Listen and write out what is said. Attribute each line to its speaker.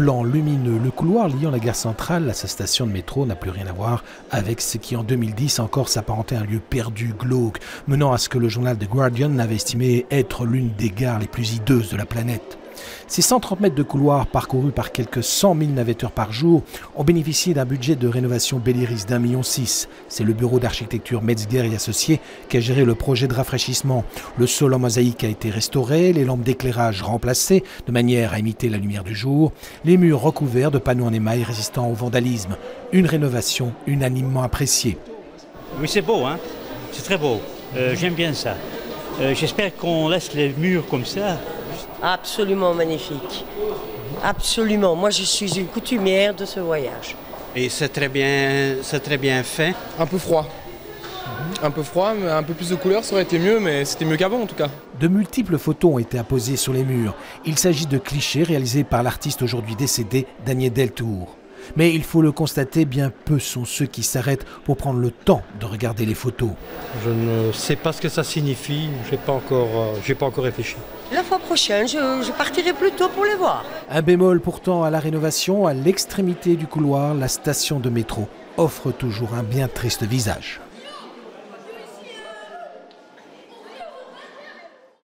Speaker 1: blanc lumineux. Le couloir liant la gare centrale à sa station de métro n'a plus rien à voir avec ce qui en 2010 encore s'apparentait à un lieu perdu, glauque, menant à ce que le journal The Guardian avait estimé être l'une des gares les plus hideuses de la planète. Ces 130 mètres de couloir parcourus par quelques 100 000 navetteurs par jour ont bénéficié d'un budget de rénovation Belliris d'un million six. C'est le bureau d'architecture Metzger et Associés qui a géré le projet de rafraîchissement. Le sol en mosaïque a été restauré, les lampes d'éclairage remplacées de manière à imiter la lumière du jour, les murs recouverts de panneaux en émail résistant au vandalisme. Une rénovation unanimement appréciée.
Speaker 2: Oui, c'est beau, hein c'est très beau. Euh, j'aime bien ça. Euh, j'espère qu'on laisse les murs comme ça
Speaker 3: Absolument magnifique. Absolument. Moi, je suis une coutumière de ce voyage.
Speaker 4: Et c'est très bien, c'est très bien fait.
Speaker 5: Un peu froid. Un peu froid, mais un peu plus de couleurs, ça aurait été mieux, mais c'était mieux qu'avant en tout cas.
Speaker 1: De multiples photos ont été apposées sur les murs. Il s'agit de clichés réalisés par l'artiste aujourd'hui décédé, Daniel Deltour. Mais il faut le constater, bien peu sont ceux qui s'arrêtent pour prendre le temps de regarder les photos.
Speaker 6: Je ne sais pas ce que ça signifie, je n'ai pas, encore, euh, pas encore réfléchi.
Speaker 3: La fois prochaine, je, je partirai plus tôt pour les voir.
Speaker 1: Un bémol pourtant à la rénovation, à l'extrémité du couloir, la station de métro offre toujours un bien triste visage.